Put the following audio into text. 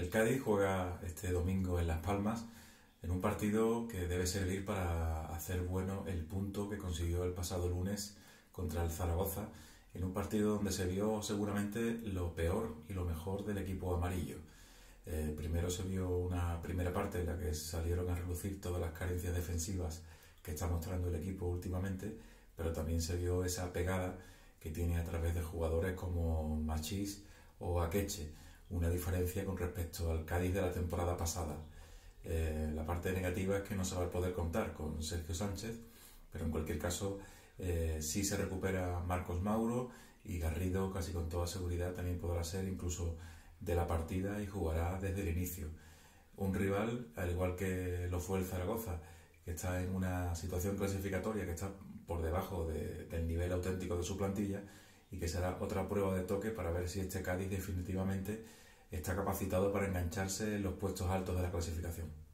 El Cádiz juega este domingo en Las Palmas en un partido que debe servir para hacer bueno el punto que consiguió el pasado lunes contra el Zaragoza, en un partido donde se vio seguramente lo peor y lo mejor del equipo amarillo. Eh, primero se vio una primera parte en la que salieron a relucir todas las carencias defensivas que está mostrando el equipo últimamente, pero también se vio esa pegada que tiene a través de jugadores como Machís o Akeche, una diferencia con respecto al Cádiz de la temporada pasada. Eh, la parte negativa es que no se va a poder contar con Sergio Sánchez, pero en cualquier caso eh, sí se recupera Marcos Mauro y Garrido casi con toda seguridad también podrá ser incluso de la partida y jugará desde el inicio. Un rival, al igual que lo fue el Zaragoza, que está en una situación clasificatoria que está por debajo del nivel auténtico de su plantilla y que será otra prueba de toque para ver si este Cádiz definitivamente está capacitado para engancharse en los puestos altos de la clasificación.